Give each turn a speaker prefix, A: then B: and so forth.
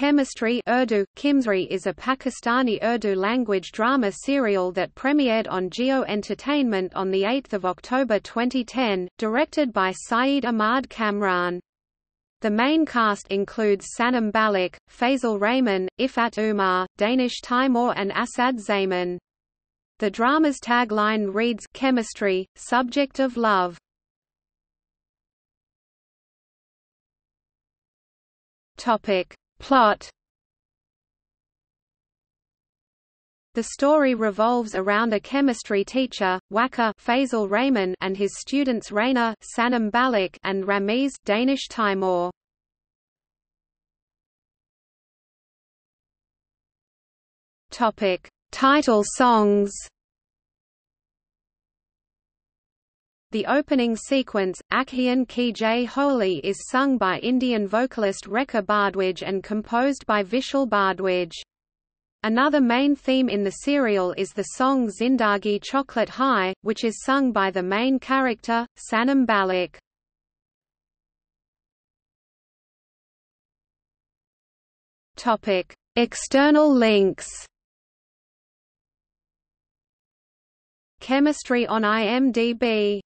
A: Chemistry Urdu, Kimsri is a Pakistani Urdu language drama serial that premiered on Geo Entertainment on 8 October 2010, directed by Syed Ahmad Kamran. The main cast includes Sanam Baloch, Faisal Rehman, Iffat Umar, Danish Taimur and Asad Zaman. The drama's tagline reads Chemistry, subject of love. Topic Plot The story revolves around a chemistry teacher, Waqar Faisal Rehman and his students Raina Sanam Baloch and Ramiz Danish Taimur. Topic: Title songs. The opening sequence, Akhiyan Ki Jai Holi is sung by Indian vocalist Rekha Bhardwaj and composed by Vishal Bhardwaj. Another main theme in the serial is the song Zindagi Chocolate Hai, which is sung by the main character, Sanam Baloch. External links Chemistry on IMDb